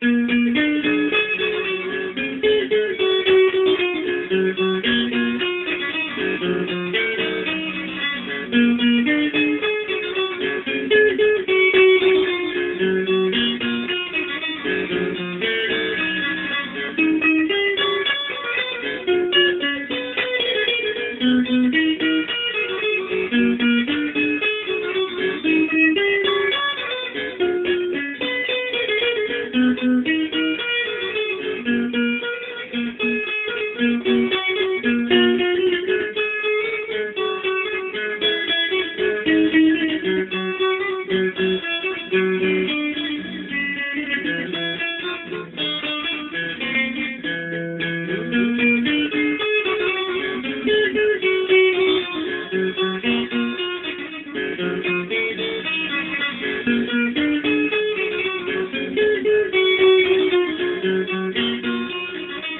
Thank you.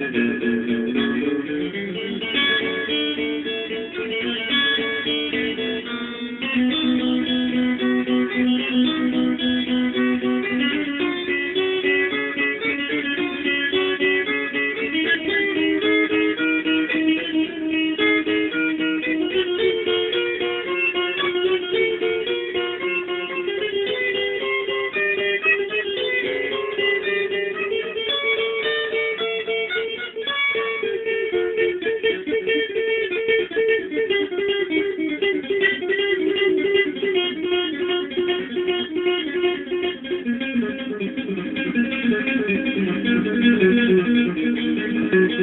this is